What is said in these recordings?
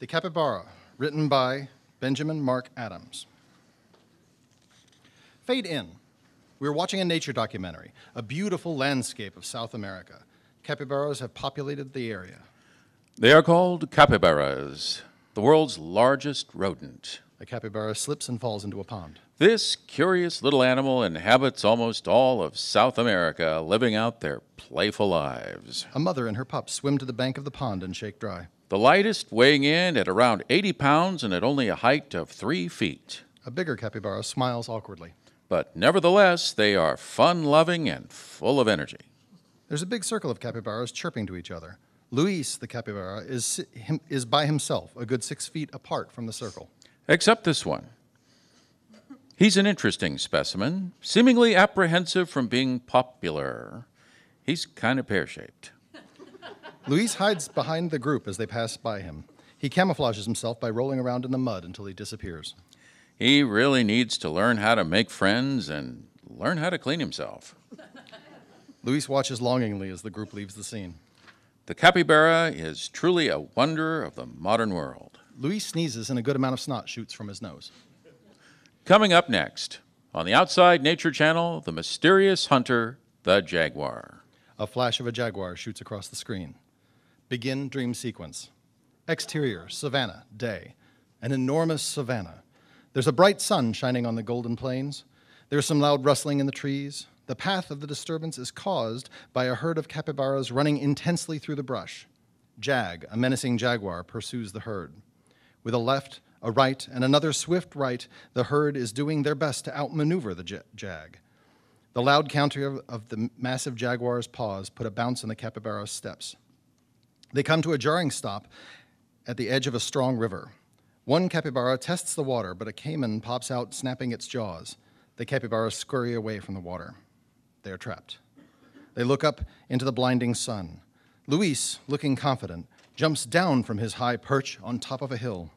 The Capybara, written by Benjamin Mark Adams. Fade in. We are watching a nature documentary, a beautiful landscape of South America. Capybaras have populated the area. They are called capybaras, the world's largest rodent. A capybara slips and falls into a pond. This curious little animal inhabits almost all of South America, living out their playful lives. A mother and her pups swim to the bank of the pond and shake dry. The lightest weighing in at around 80 pounds and at only a height of three feet. A bigger capybara smiles awkwardly. But nevertheless, they are fun loving and full of energy. There's a big circle of capybaras chirping to each other. Luis, the capybara, is, him, is by himself, a good six feet apart from the circle. Except this one. He's an interesting specimen, seemingly apprehensive from being popular. He's kind of pear shaped. Luis hides behind the group as they pass by him. He camouflages himself by rolling around in the mud until he disappears. He really needs to learn how to make friends and learn how to clean himself. Luis watches longingly as the group leaves the scene. The capybara is truly a wonder of the modern world. Luis sneezes and a good amount of snot shoots from his nose. Coming up next, on the Outside Nature Channel, the mysterious hunter, the jaguar. A flash of a jaguar shoots across the screen. Begin dream sequence. Exterior, savannah, day. An enormous savannah. There's a bright sun shining on the golden plains. There's some loud rustling in the trees. The path of the disturbance is caused by a herd of capybaras running intensely through the brush. Jag, a menacing jaguar, pursues the herd. With a left, a right, and another swift right, the herd is doing their best to outmaneuver the ja- jag. The loud counter of, of the massive jaguar's paws put a bounce in the capybara's steps. They come to a jarring stop at the edge of a strong river. One capybara tests the water, but a caiman pops out, snapping its jaws. The capybaras scurry away from the water. They are trapped. They look up into the blinding sun. Luis, looking confident, jumps down from his high perch on top of a hill.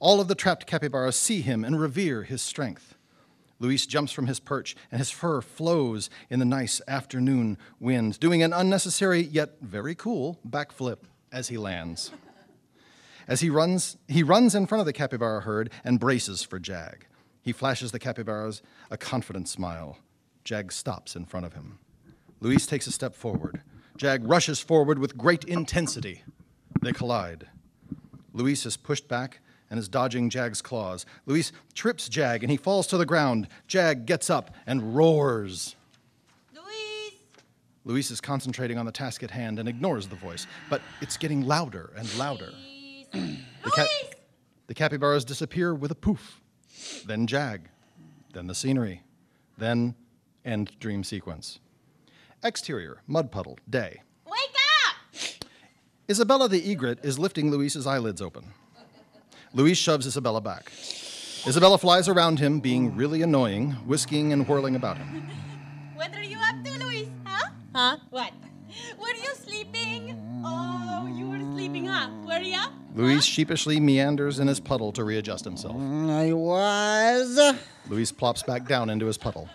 All of the trapped capybaras see him and revere his strength. Luis jumps from his perch, and his fur flows in the nice afternoon wind, doing an unnecessary yet very cool backflip as he lands. As he runs, he runs in front of the capybara herd and braces for Jag. He flashes the capybaras a confident smile. Jag stops in front of him. Luis takes a step forward. Jag rushes forward with great intensity. They collide. Luis is pushed back and is dodging Jag's claws. Luis trips Jag and he falls to the ground. Jag gets up and roars. Luis! Luis is concentrating on the task at hand and ignores the voice, but it's getting louder and louder. The, ca- Luis! the capybaras disappear with a poof. Then Jag. Then the scenery. Then end dream sequence. Exterior, mud puddle, day. Wake up! Isabella the egret is lifting Luis's eyelids open. Luis shoves Isabella back. Isabella flies around him, being really annoying, whisking and whirling about him. What are you up to, Luis? Huh? Huh? What? Were you sleeping? Oh, you were sleeping, huh? Were ya? Luis sheepishly meanders in his puddle to readjust himself. Mm, I was. Luis plops back down into his puddle.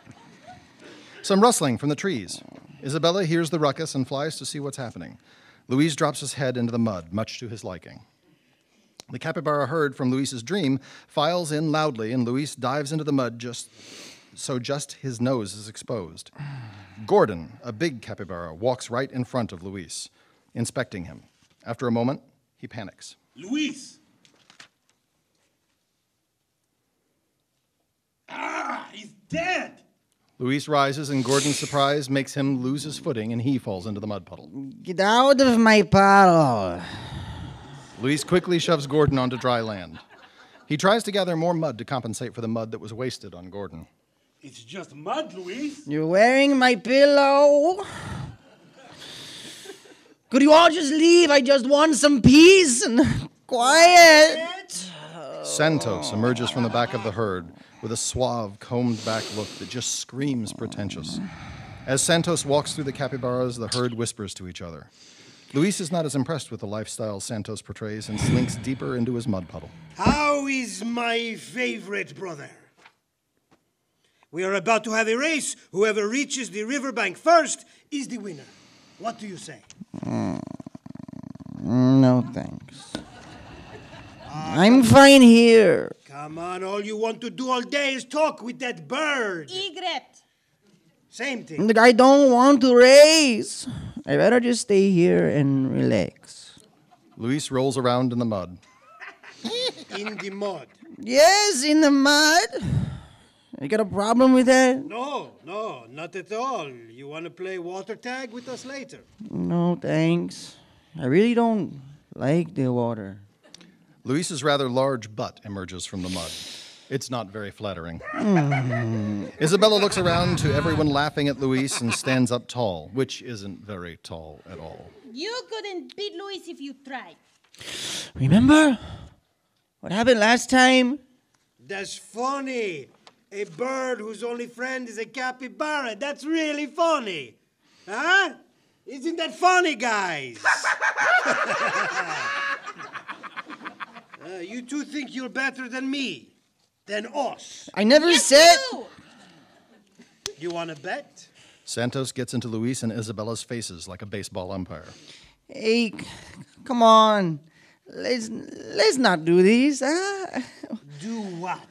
Some rustling from the trees. Isabella hears the ruckus and flies to see what's happening. Luis drops his head into the mud, much to his liking. The capybara herd from Luis's dream files in loudly, and Luis dives into the mud just so just his nose is exposed. Gordon, a big capybara, walks right in front of Luis, inspecting him. After a moment, he panics. Luis! Ah, he's dead! Luis rises, and Gordon's surprise makes him lose his footing, and he falls into the mud puddle. Get out of my puddle. Luis quickly shoves Gordon onto dry land. He tries to gather more mud to compensate for the mud that was wasted on Gordon. It's just mud, Luis. You're wearing my pillow. Could you all just leave? I just want some peace and quiet. Santos emerges from the back of the herd with a suave, combed back look that just screams pretentious. As Santos walks through the capybaras, the herd whispers to each other. Luis is not as impressed with the lifestyle Santos portrays and slinks deeper into his mud puddle. How is my favorite brother? We are about to have a race. Whoever reaches the riverbank first is the winner. What do you say? Mm, mm, no thanks. I'm fine here. Come on, all you want to do all day is talk with that bird. Egret. Same thing. I don't want to race. I better just stay here and relax. Luis rolls around in the mud. In the mud. Yes, in the mud. You got a problem with that? No, no, not at all. You want to play water tag with us later? No, thanks. I really don't like the water. Luis's rather large butt emerges from the mud. It's not very flattering. Isabella looks around to everyone laughing at Luis and stands up tall, which isn't very tall at all. You couldn't beat Luis if you tried. Remember what happened last time? That's funny. A bird whose only friend is a capybara. That's really funny. Huh? Isn't that funny, guys? Uh, you two think you're better than me? Than us? I never Yes, said. you. You want to bet? Santos gets into Luis and Isabella's faces like a baseball umpire. Hey, c- come on. Let's let's not do this. Huh? Do what?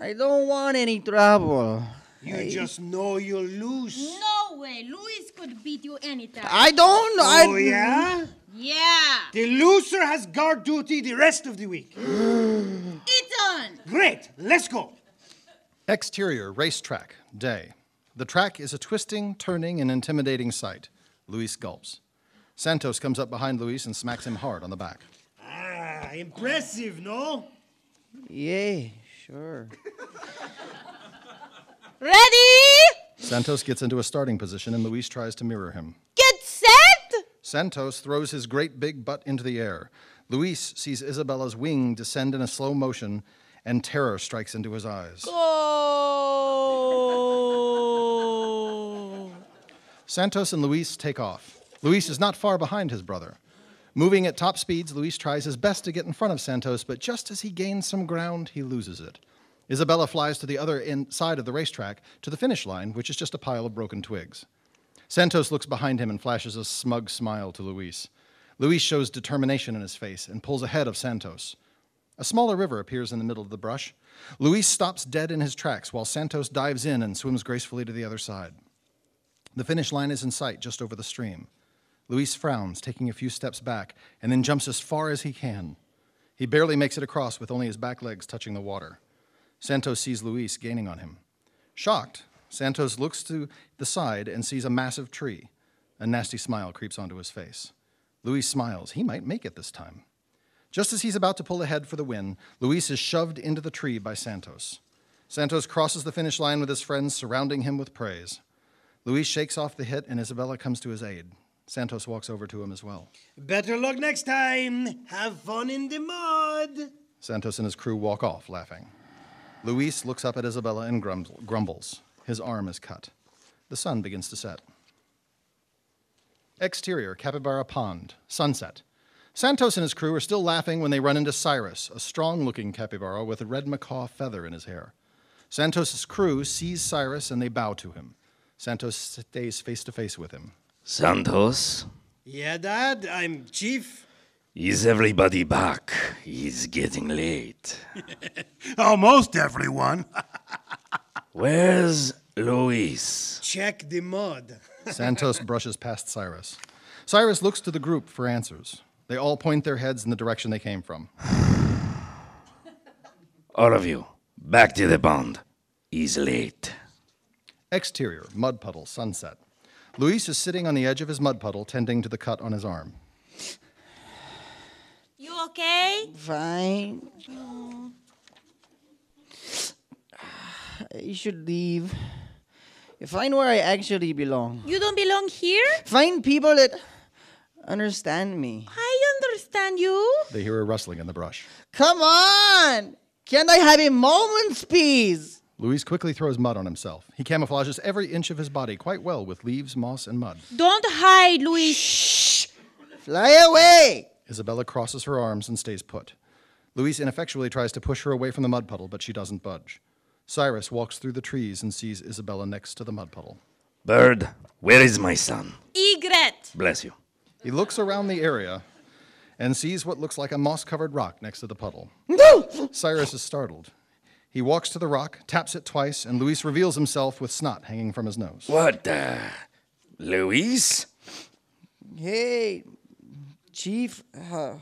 I don't want any trouble. You just know you'll lose. No way. Luis could beat you anytime. I don't know. I, Oh, yeah? yeah. The loser has guard duty the rest of the week. It's on. Great, let's go. Exterior racetrack, day. The track is a twisting, turning, and intimidating sight. Luis gulps. Santos comes up behind Luis and smacks him hard on the back. Ah, impressive, no? Yeah, sure. Ready? Santos gets into a starting position and Luis tries to mirror him. Get set. Santos throws his great big butt into the air. Luis sees Isabella's wing descend in a slow motion, and terror strikes into his eyes. Go. Santos and Luis take off. Luis is not far behind his brother. Moving at top speeds, Luis tries his best to get in front of Santos, but just as he gains some ground, he loses it. Isabella flies to the other side of the racetrack, to the finish line, which is just a pile of broken twigs. Santos looks behind him and flashes a smug smile to Luis. Luis shows determination in his face and pulls ahead of Santos. A smaller river appears in the middle of the brush. Luis stops dead in his tracks while Santos dives in and swims gracefully to the other side. The finish line is in sight just over the stream. Luis frowns, taking a few steps back, and then jumps as far as he can. He barely makes it across with only his back legs touching the water. Santos sees Luis gaining on him. Shocked, Santos looks to the side and sees a massive tree. A nasty smile creeps onto his face. Luis smiles. He might make it this time. Just as he's about to pull ahead for the win, Luis is shoved into the tree by Santos. Santos crosses the finish line with his friends surrounding him with praise. Luis shakes off the hit and Isabella comes to his aid. Santos walks over to him as well. Better luck next time. Have fun in the mud. Santos and his crew walk off, laughing. Luis looks up at Isabella and grumble, grumbles. His arm is cut. The sun begins to set. Exterior, Capybara Pond, sunset. Santos and his crew are still laughing when they run into Cyrus, a strong looking capybara with a red macaw feather in his hair. Santos' crew sees Cyrus and they bow to him. Santos stays face to face with him. Santos, Yeah, Dad, I'm Chief. Is everybody back? It's getting late. Almost everyone. Where's Luis? Check the mud. Santos brushes past Cyrus. Cyrus looks to the group for answers. They all point their heads in the direction they came from. All of you, back to the pond. He's late. Exterior, mud puddle, sunset. Luis is sitting on the edge of his mud puddle, tending to the cut on his arm. You okay? Fine. Ah, you should leave. Find where I actually belong. You don't belong here? Find people that understand me. I understand you. They hear a rustling in the brush. Come on! Can't I have a moment's peace? Luis quickly throws mud on himself. He camouflages every inch of his body quite well with leaves, moss, and mud. Don't hide, Luis. Shh! Fly away! Isabella crosses her arms and stays put. Luis ineffectually tries to push her away from the mud puddle, but she doesn't budge. Cyrus walks through the trees and sees Isabella next to the mud puddle. Bird, where is my son? Egret. Bless you. He looks around the area and sees what looks like a moss covered rock next to the puddle. No! Cyrus is startled. He walks to the rock, taps it twice, and Luis reveals himself with snot hanging from his nose. What the? Luis? Hey, Chief, uh,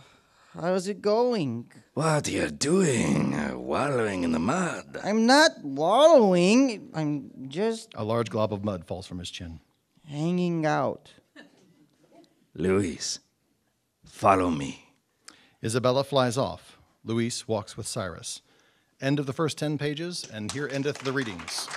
how's it going? What are you doing? Uh, wallowing in the mud? I'm not wallowing. I'm just A large glob of mud falls from his chin. hanging out. Luis, follow me. Isabella flies off. Luis walks with Cyrus. End of the first 10 pages, and here endeth the readings.